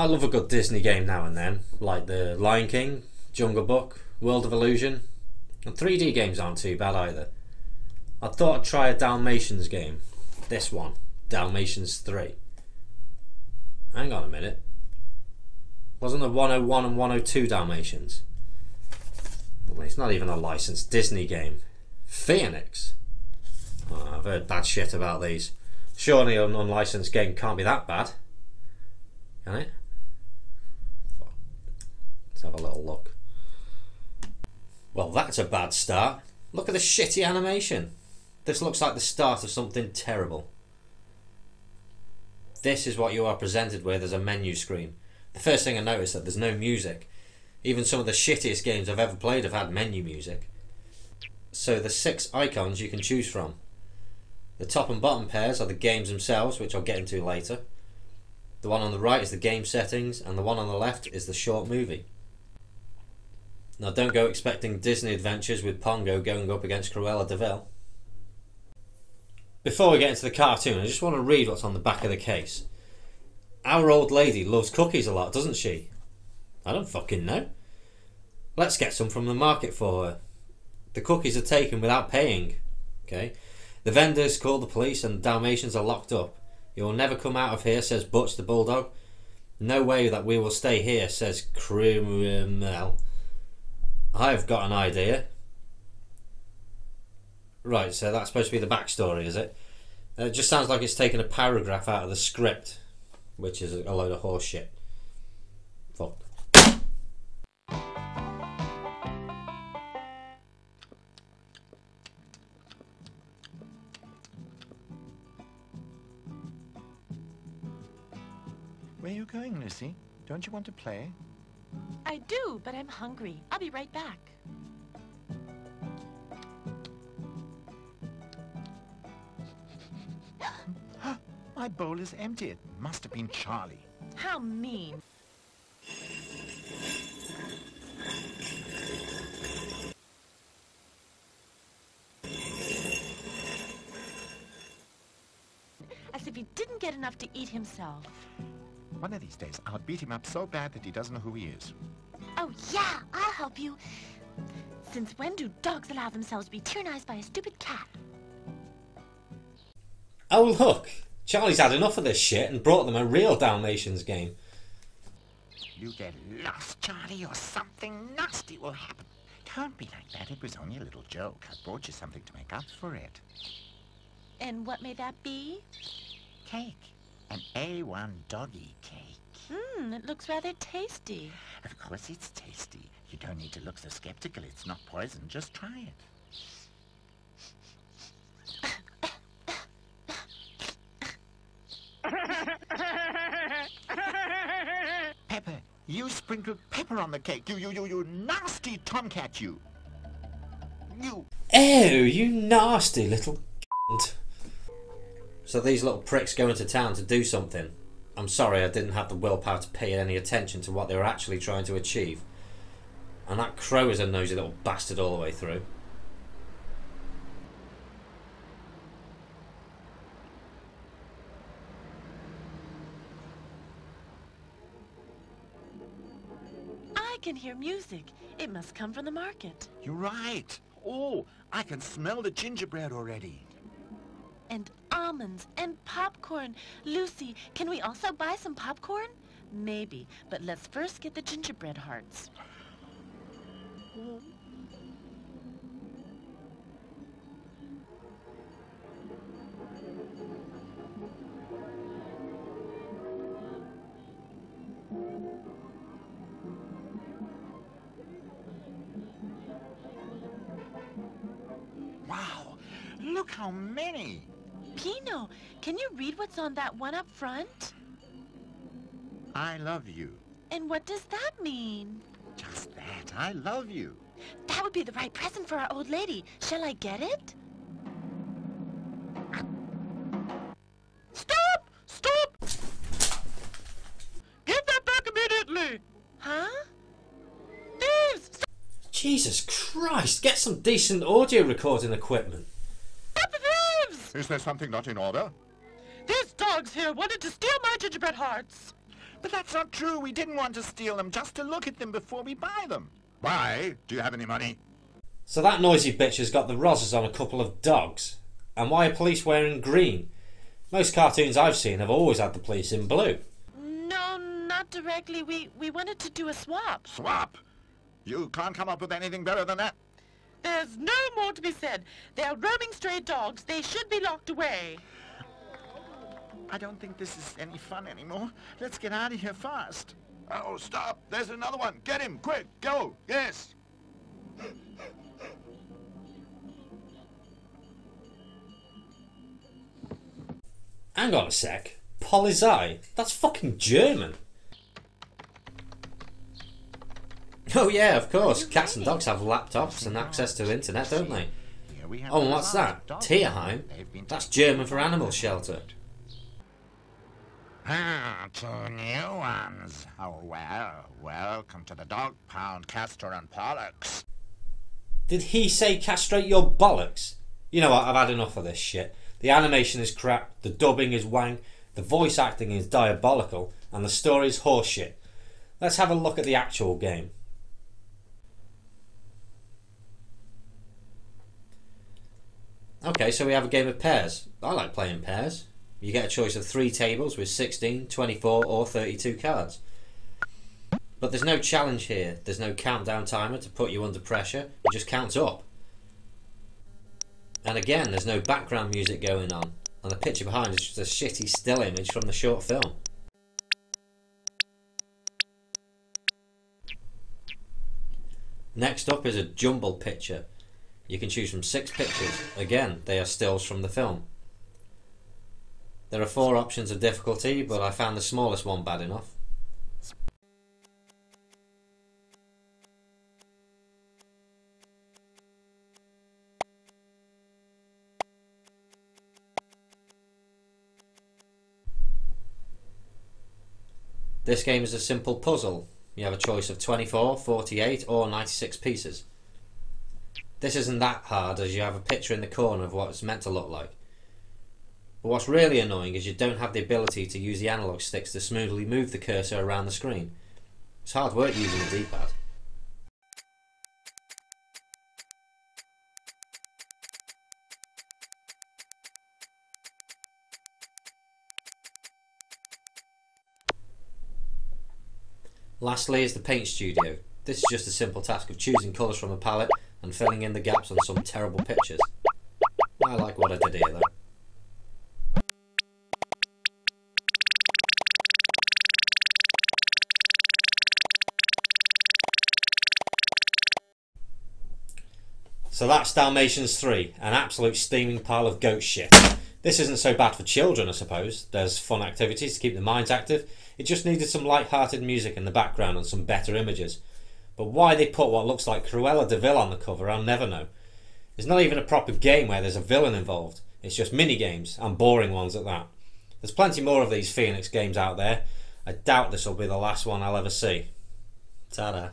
I love a good Disney game now and then, like the Lion King, Jungle Book, World of Illusion. And 3D games aren't too bad either. I thought I'd try a Dalmatians game. This one, Dalmatians 3. Hang on a minute. Wasn't there 101 and 102 Dalmatians? Well, it's not even a licensed Disney game. Phoenix. Oh, I've heard bad shit about these. Surely an unlicensed game can't be that bad. Can it? Let's have a little look. Well, that's a bad start. Look at the shitty animation. This looks like the start of something terrible. This is what you are presented with as a menu screen. The first thing I noticed that there's no music. Even some of the shittiest games I've ever played have had menu music. So the six icons you can choose from. The top and bottom pairs are the games themselves, which I'll get into later. The one on the right is the game settings, and the one on the left is the short movie. Now don't go expecting Disney adventures with Pongo going up against Cruella de. Before we get into the cartoon, I just want to read what's on the back of the case. Our old lady loves cookies a lot, doesn't she? I don't fucking know. Let's get some from the market for her. The cookies are taken without paying. Okay? The vendors call the police and the Dalmatians are locked up. You will never come out of here, says Butch the Bulldog. No way that we will stay here, says Criminal. I've got an idea. Right, so that's supposed to be the backstory, is it? Uh, it just sounds like it's taken a paragraph out of the script, which is a load of horse shit. Fuck. Where are you going, Lucy? Don't you want to play? I do, but I'm hungry. I'll be right back. My bowl is empty. It must have been Charlie. How mean. As if he didn't get enough to eat himself. One of these days, I'll beat him up so bad that he doesn't know who he is. Oh, yeah, I'll help you. Since when do dogs allow themselves to be tyrannized by a stupid cat? Oh look! Charlie's had enough of this shit and brought them a real Dalmatians game. You get lost, Charlie, or something nasty will happen. Don't be like that. It was only a little joke. I brought you something to make up for it. And what may that be? Cake. An A1 doggy cake. Mmm, it looks rather tasty. Of course it's tasty. You don't need to look so skeptical. It's not poison. Just try it. Pepper, you sprinkled pepper on the cake. You, you, you, you nasty tomcat, you. You. Ew, you nasty little cunt. So these little pricks go into town to do something. I'm sorry I didn't have the willpower to pay any attention to what they were actually trying to achieve. And that crow is a nosy little bastard all the way through. I can hear music. It must come from the market. You're right. Oh, I can smell the gingerbread already. And almonds and popcorn. Lucy, can we also buy some popcorn? Maybe, but let's first get the gingerbread hearts. Wow, look how many. Pino, can you read what's on that one up front? I love you. And what does that mean? Just that. I love you. That would be the right present for our old lady. Shall I get it? Stop! Stop! Give that back immediately! Huh? Thieves! Jesus Christ, get some decent audio recording equipment. The! Is there something not in order? These dogs here wanted to steal my gingerbread hearts. But that's not true. We didn't want to steal them, just to look at them before we buy them. Why? Do you have any money? So that noisy bitch has got the roses on a couple of dogs. And why are police wearing green? Most cartoons I've seen have always had the police in blue. No, not directly. We, we wanted to do a swap. Swap. You can't come up with anything better than that. There's no more to be said. They're roaming stray dogs. They should be locked away. I don't think this is any fun anymore. Let's get out of here fast. Oh, stop. There's another one. Get him, quick. Go. Yes. Hang on a sec. Polizei? That's fucking German. Oh yeah, of course. Cats and dogs have laptops and access to the internet, don't they? Here we have Oh, and what's that? Tierheim? That's German for animal shelter. Ah, two new ones. Oh, well, welcome to the dog pound, Castor and Pollux. Did he say castrate your bollocks? You know what, I've had enough of this shit. The animation is crap, the dubbing is wank, the voice acting is diabolical, and the story is horseshit. Let's have a look at the actual game. Okay, so we have a game of pairs. I like playing pairs. You get a choice of three tables with 16, 24, or 32 cards. But there's no challenge here. There's no countdown timer to put you under pressure. It just counts up. And again, there's no background music going on. And the picture behind is just a shitty still image from the short film. Next up is a jumble picture. You can choose from six pictures. Again, they are stills from the film. There are four options of difficulty, but I found the smallest one bad enough. This game is a simple puzzle. You have a choice of 24, 48 or 96 pieces. This isn't that hard as you have a picture in the corner of what it's meant to look like. But what's really annoying is you don't have the ability to use the analog sticks to smoothly move the cursor around the screen. It's hard work using the D-pad. Lastly is the paint studio. This is just a simple task of choosing colours from a palette and filling in the gaps on some terrible pictures. I like what I did here though. So that's Dalmatians 3, an absolute steaming pile of goat shit. This isn't so bad for children, I suppose. There's fun activities to keep the minds active. It just needed some light-hearted music in the background and some better images. But why they put what looks like Cruella de Vil on the cover, I'll never know. It's not even a proper game where there's a villain involved. It's just mini games, and boring ones at that. There's plenty more of these Phoenix games out there. I doubt this will be the last one I'll ever see. Ta-da.